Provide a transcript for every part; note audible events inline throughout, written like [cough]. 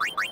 Bye.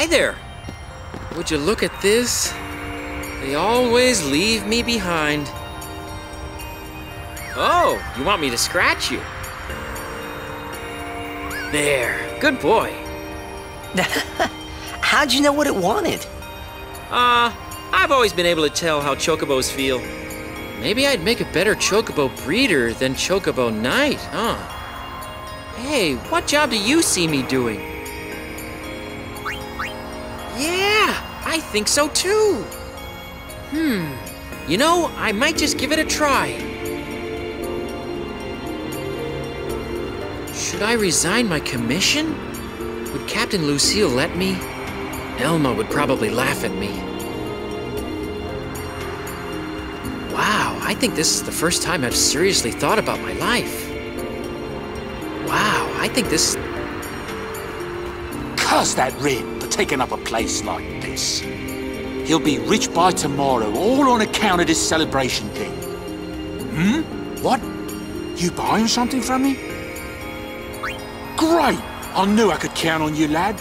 Hi there. Would you look at this? They always leave me behind. Oh, you want me to scratch you? There, good boy. [laughs] How'd you know what it wanted? Uh, I've always been able to tell how chocobos feel. Maybe I'd make a better chocobo breeder than chocobo knight, huh? Hey, what job do you see me doing? I think so too. Hmm, you know, I might just give it a try. Should I resign my commission? Would Captain Lucil let me? Elma would probably laugh at me. Wow, I think this is the first time I've seriously thought about my life. Wow, I think this. Curse that Rin for taking up a place like this. He'll be rich by tomorrow, all on account of this celebration thing. Hmm? What? You buying something from me? Great! I knew I could count on you, lad.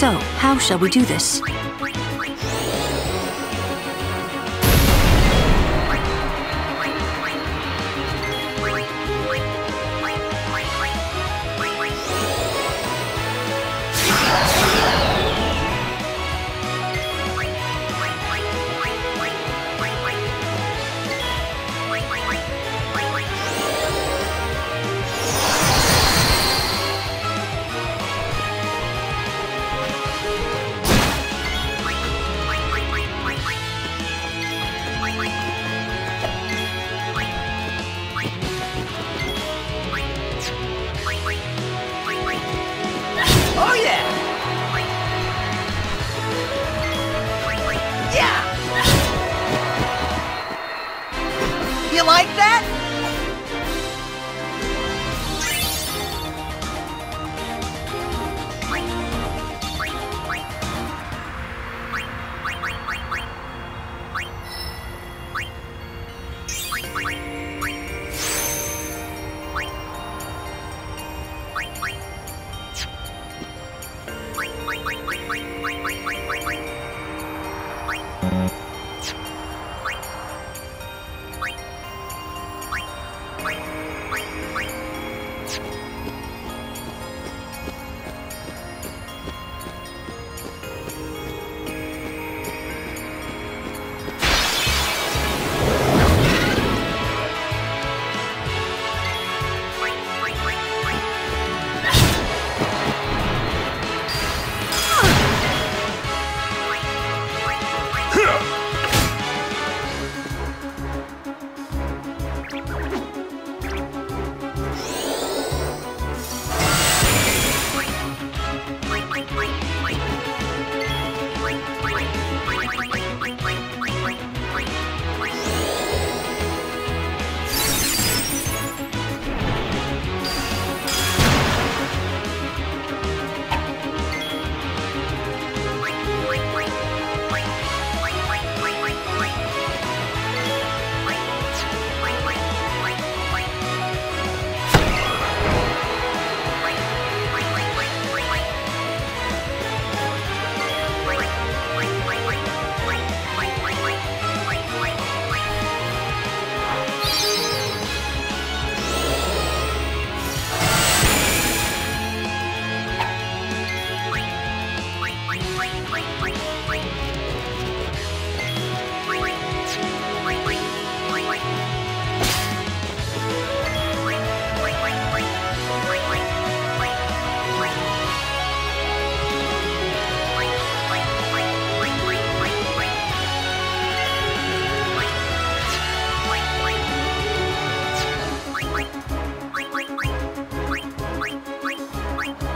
So, how shall we do this?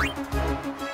うん。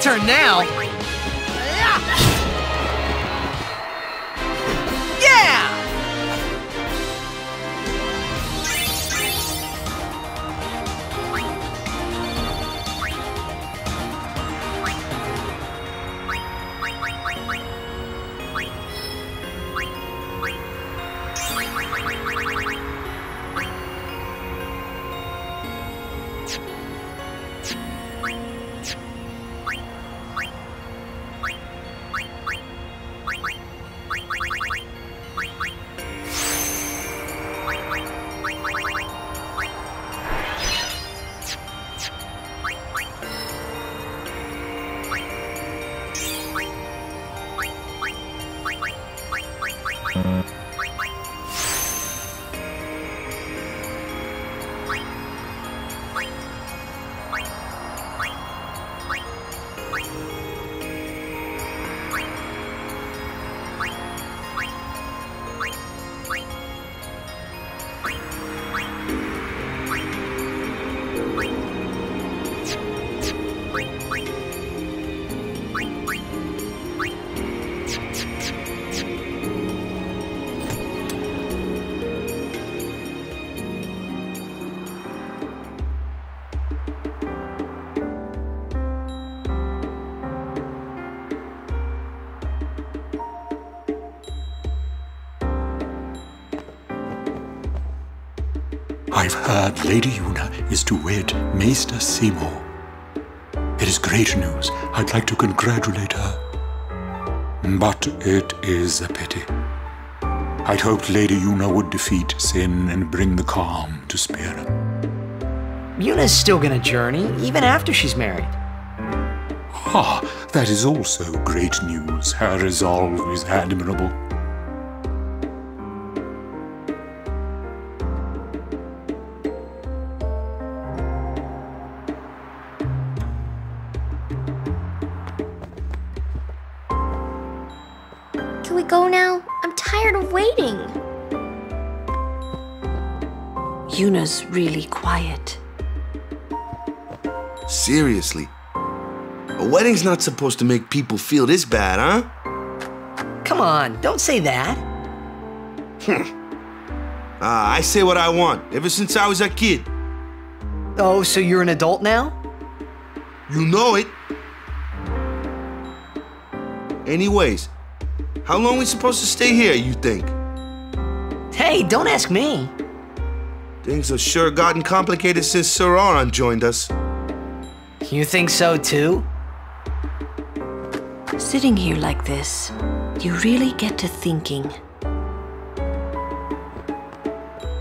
Turn now. Lady Yuna is to wed Maester Seymour. It is great news. I'd like to congratulate her. But it is a pity. I'd hoped Lady Yuna would defeat sin and bring the calm to Spira. Yuna's still gonna journey, even after she's married. Ah, that is also great news. Her resolve is admirable. Really quiet. Seriously. A wedding's not supposed to make people feel this bad, huh? Come on, don't say that. Ah, I say what I want, ever since I was a kid. Oh, so you're an adult now? You know it. Anyways, how long we supposed to stay here, you think? Hey, don't ask me. Things have sure gotten complicated since Sir Auron joined us. You think so too? Sitting here like this, you really get to thinking.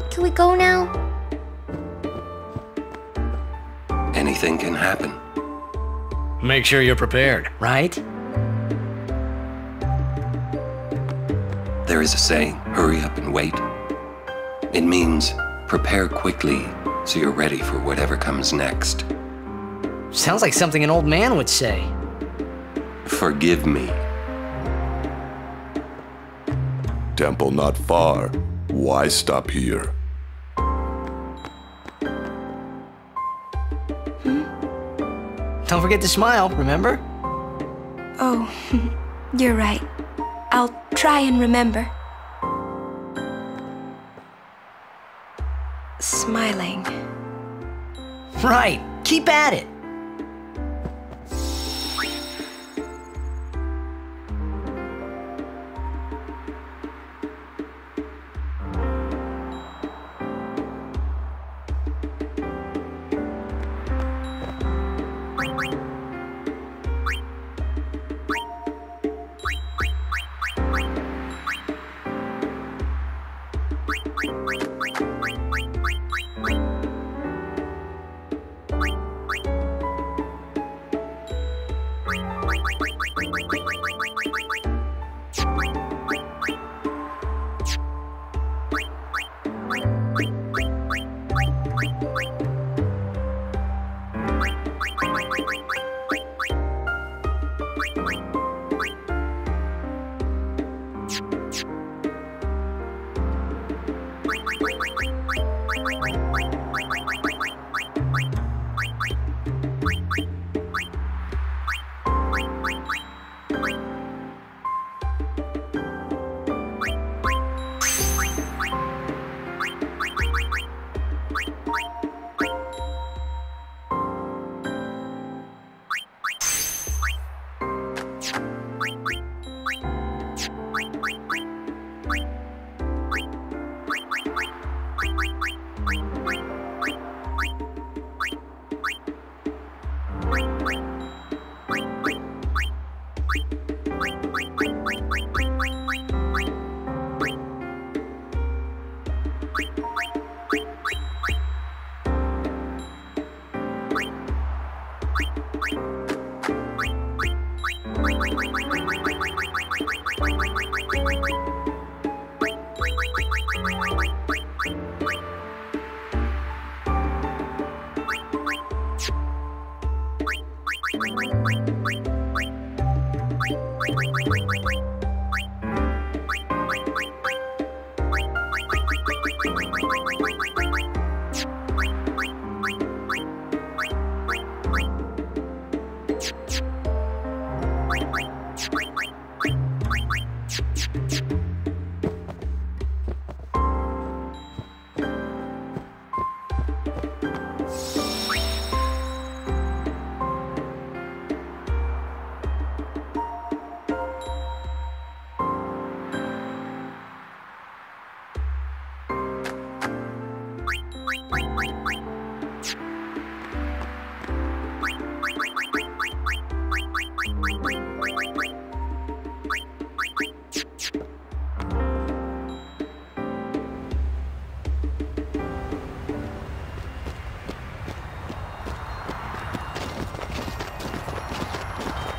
Can we go now? Anything can happen. Make sure you're prepared, right? There is a saying, hurry up and wait. It means prepare quickly so you're ready for whatever comes next. Sounds like something an old man would say. Forgive me. Temple not far. Why stop here? Hmm? Don't forget to smile, remember? Oh, [laughs] you're right. I'll try and remember. Smiling. Right, keep at it.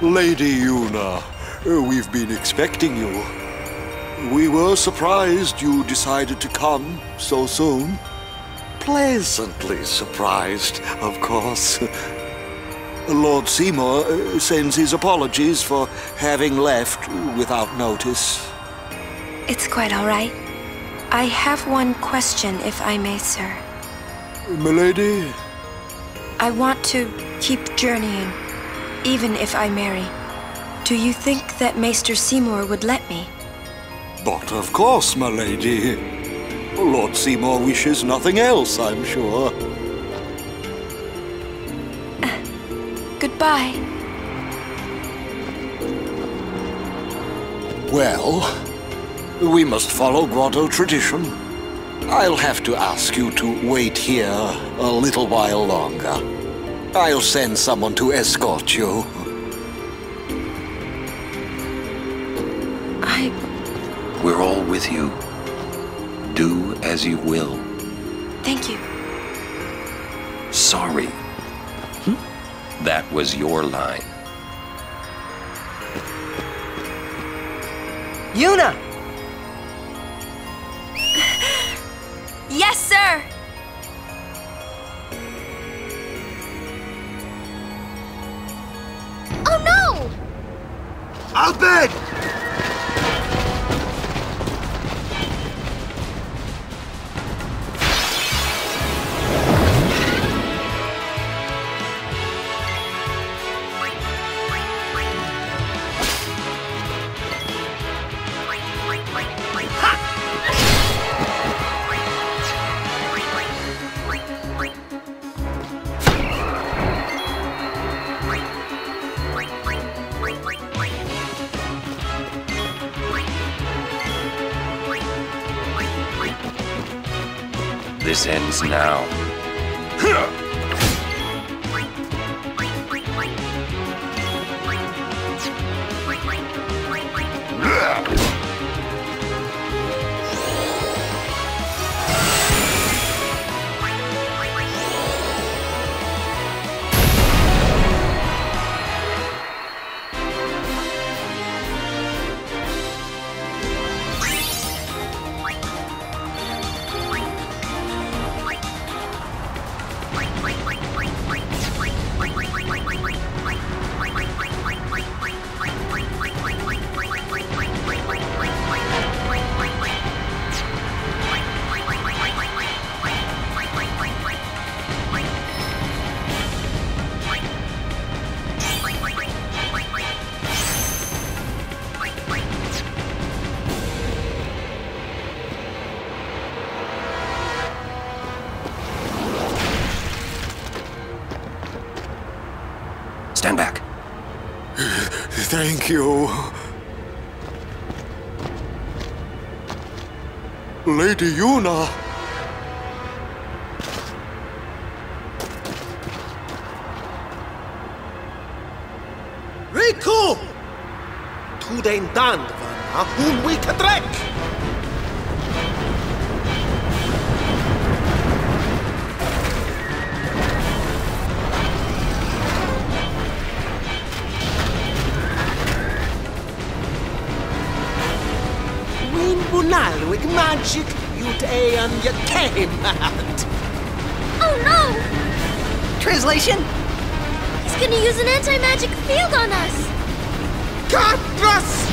Lady Yuna, uh, we've been expecting you. We were surprised you decided to come so soon. Pleasantly surprised, of course. [laughs] Lord Seymour uh, sends his apologies for having left without notice. It's quite all right. I have one question, if I may, sir. Milady? I want to keep journeying, even if I marry. Do you think that Maester Seymour would let me? But of course, my lady. Lord Seymour wishes nothing else, I'm sure. Uh, goodbye. Well, we must follow Guado tradition. I'll have to ask you to wait here a little while longer. I'll send someone to escort you. I. We're all with you. Do as you will. Thank you. Sorry. Hmm? That was your line. Yuna! Al Bhed! Now. Thank you. Lady Yuna. Rikku! Tu den dan van un week trek! Bunalwig magic yut and you came [laughs] at. Oh no! Translation? He's gonna use an anti-magic field on us! Katras! Lou!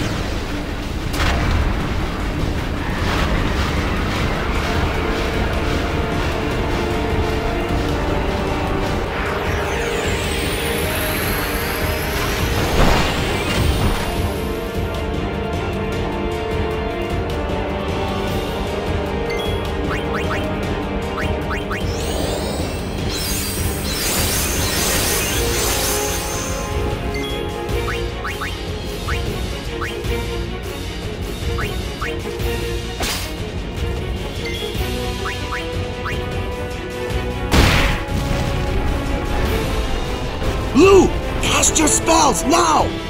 Cast your spells now!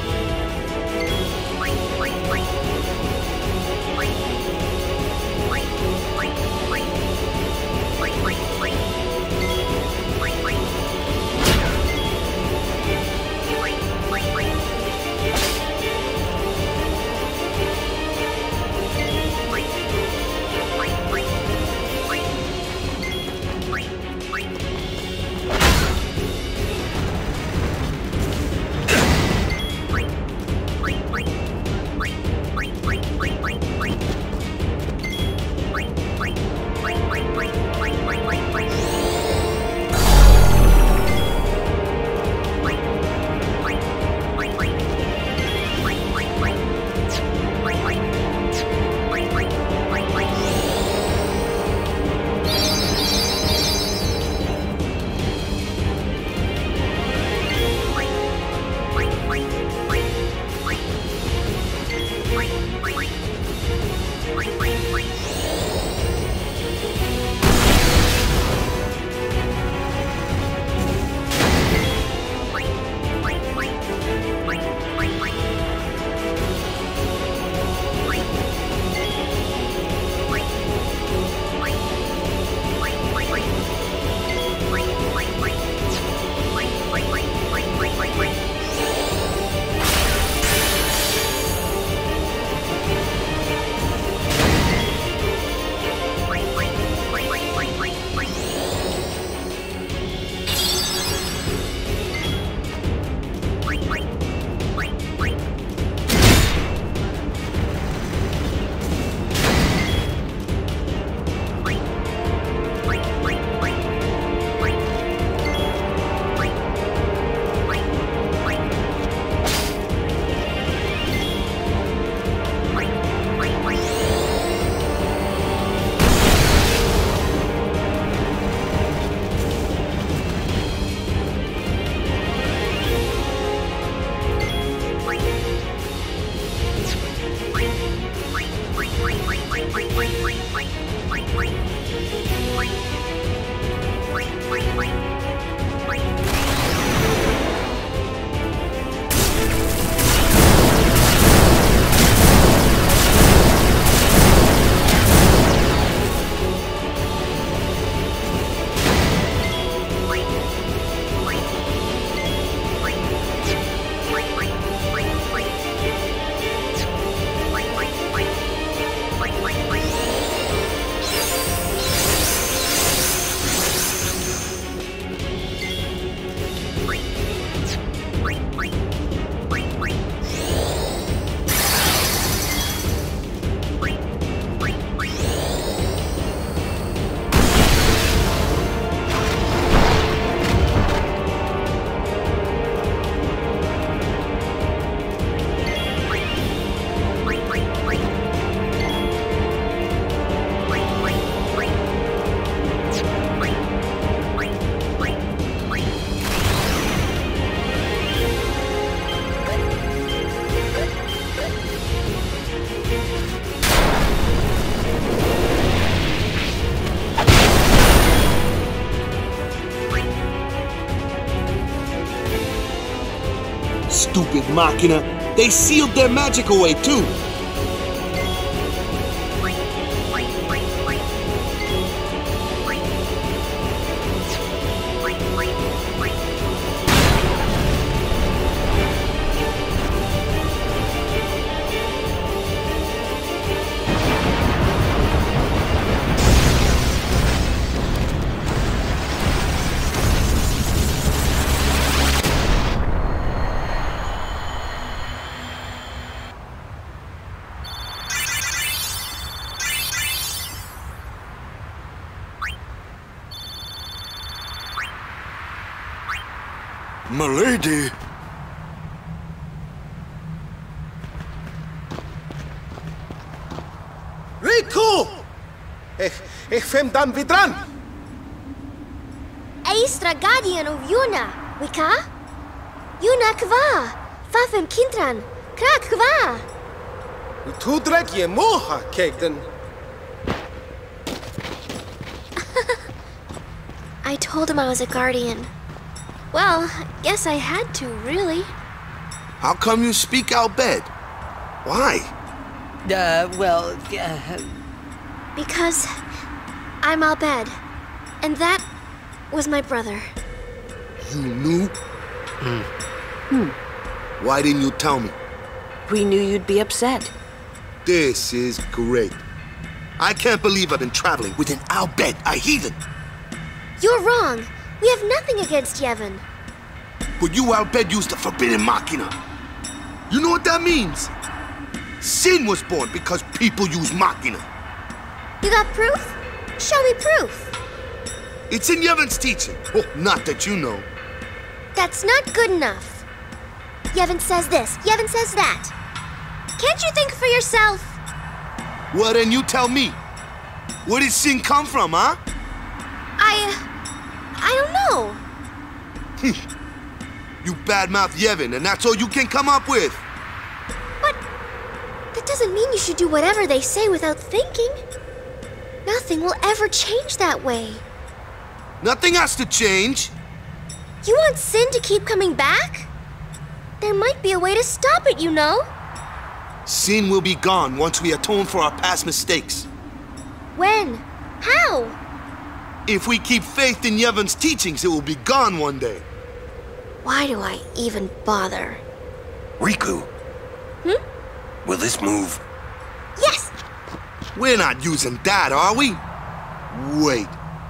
Machina. They sealed their magic away, too. Ich fem dan vidran. Eistra guardian of Yuna, Wika? Yuna kva? Fafem kintran, krak kva? Tu drek je moha, kegden. [laughs] I told him I was a guardian. Well, guess I had to, really. How come you speak Al Bhed? Why? Uh, well, uh, Because I'm Al Bhed, and that was my brother. You knew? Hmm. Why didn't you tell me? We knew you'd be upset. This is great. I can't believe I've been traveling with an Al Bhed, a heathen. You're wrong. We have nothing against Yevon. But you Al Bhed used the forbidden machina. You know what that means? Sin was born because people use machina. You got proof? Show me proof. It's in Yevon's teaching. Well, not that you know. That's not good enough. Yevon says this, Yevon says that. Can't you think for yourself? Well, then you tell me. Where did sin come from, huh? I. I don't know. You badmouth Yevon, and that's all you can come up with. But that doesn't mean you should do whatever they say without thinking. Nothing will ever change that way. Nothing has to change. You want sin to keep coming back? There might be a way to stop it, you know. Sin will be gone once we atone for our past mistakes. When? How? If we keep faith in Yevon's teachings, it will be gone one day. Why do I even bother? Rikku. Hmm? Will this move? We're not using that, are we? Wait.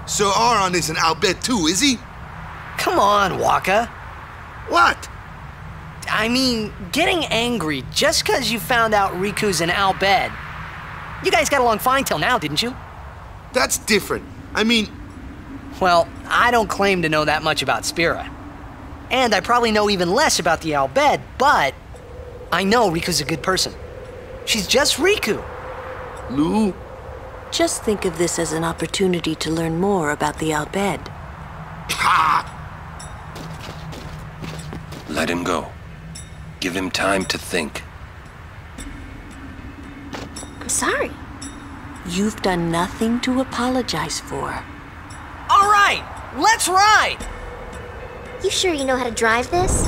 Sir Auron isn't Al Bhed too, is he? come on, Wakka. What? I mean, getting angry just because you found out Rikku's an Al Bhed. You guys got along fine till now, didn't you? That's different. I mean, Well, I don't claim to know that much about Spira. And I probably know even less about the Al Bhed, but I know Rikku's a good person. She's just Rikku. Lou, Just think of this as an opportunity to learn more about the Al Bhed. Ha! Let him go. Give him time to think. I'm sorry. You've done nothing to apologize for. All right, let's ride. You sure you know how to drive this?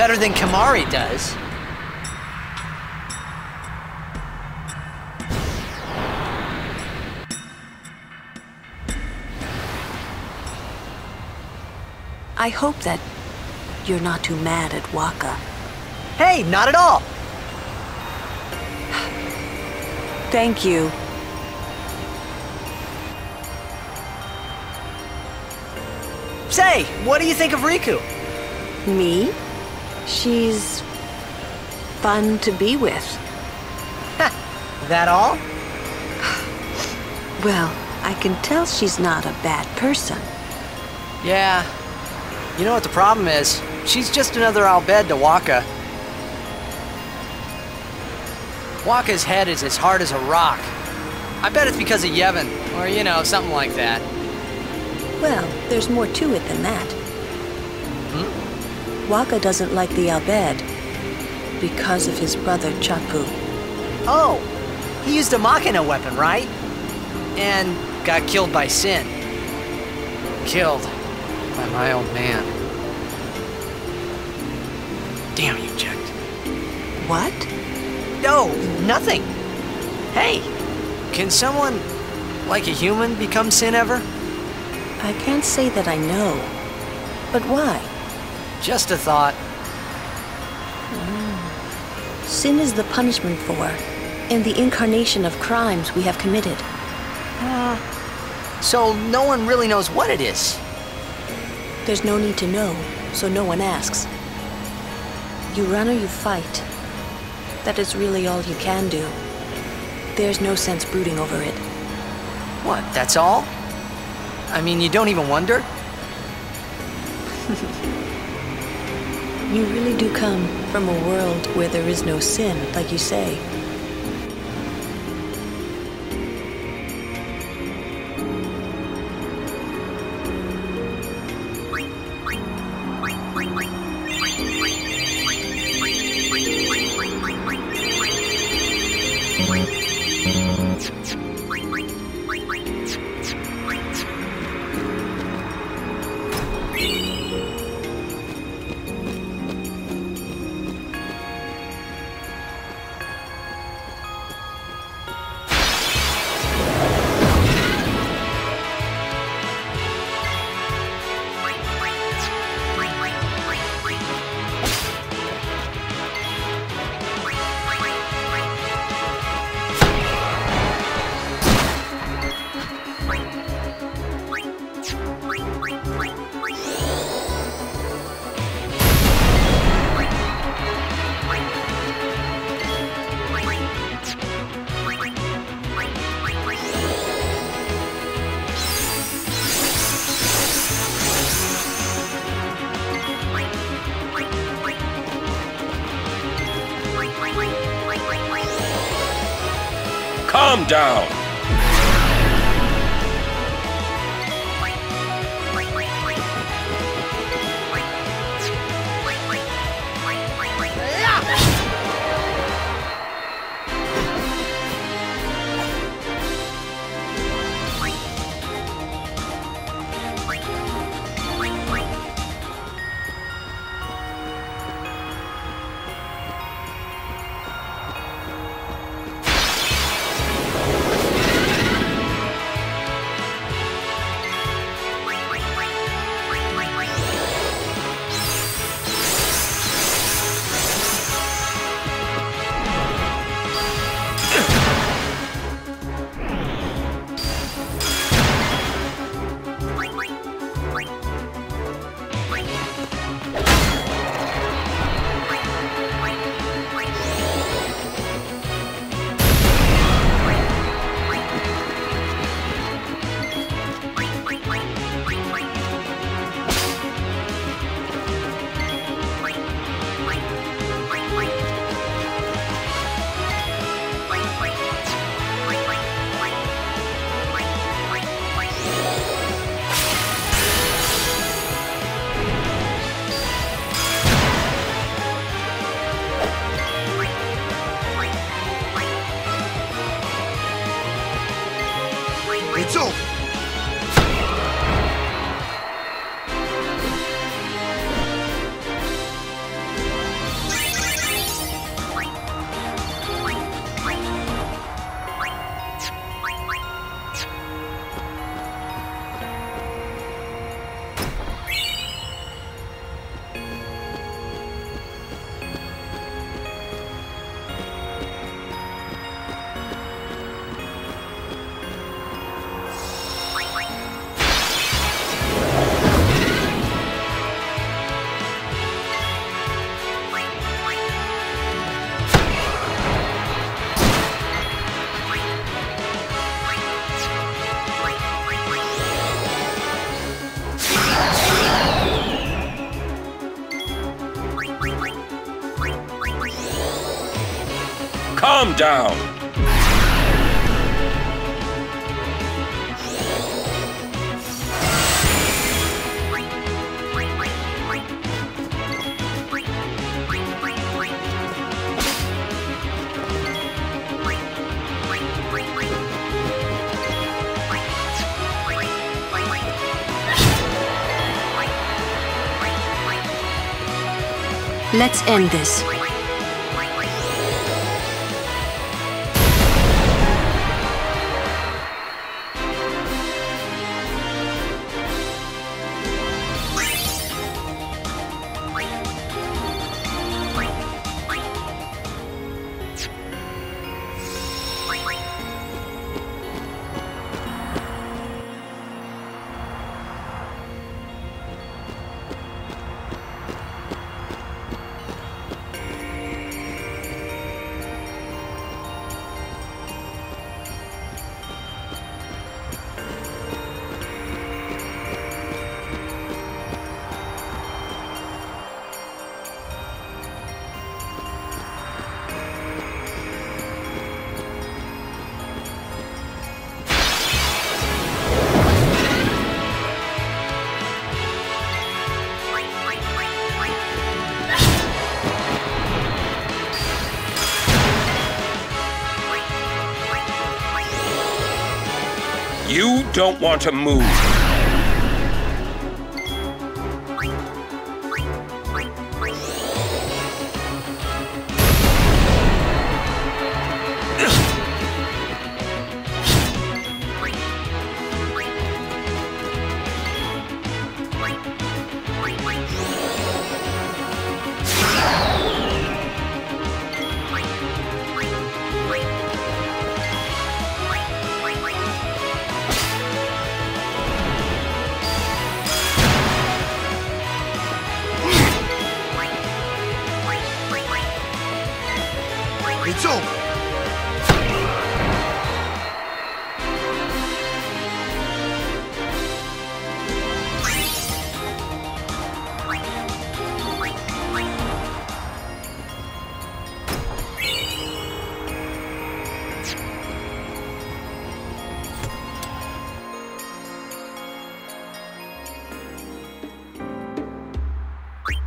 Better than Kimahri does. I hope that you're not too mad at Wakka. Hey, not at all. Thank you. Say, what do you think of Rikku? Me? She's fun to be with. That all? [sighs] Well, I can tell she's not a bad person. Yeah. You know what the problem is? She's just another Al Bhed to Wakka. Wakka's head is as hard as a rock. I bet it's because of Yevon, or you know, something like that. Well, there's more to it than that. Wakka doesn't like the Al Bhed because of his brother Chappu. Oh, he used a Machina weapon, right? And got killed by Sin. Killed. by my old man. Damn you, Jecht. What? No, nothing. Hey, can someone, like a human, become sin ever? I can't say that I know. But why? Just a thought. Sin is the punishment for, and the incarnation of crimes we have committed. Uh, so no one really knows what it is. There's no need to know, so no one asks. You run or you fight. That is really all you can do. There's no sense brooding over it. What, that's all? I mean, you don't even wonder? [laughs] You really do come from a world where there is no sin, like you say. Down. down. Let's end this. Don't want to move.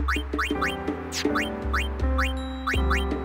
Thank you.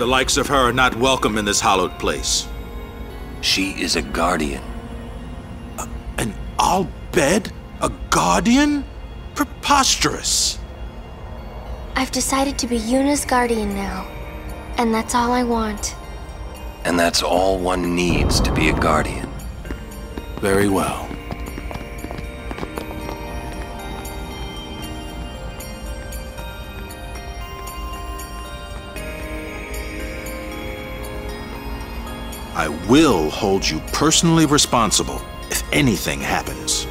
The likes of her are not welcome in this hallowed place. She is a guardian. An Al Bhed? A guardian? Preposterous. I've decided to be Yuna's guardian now. And that's all I want. And that's all one needs to be a guardian. Very well. Will hold you personally responsible if anything happens.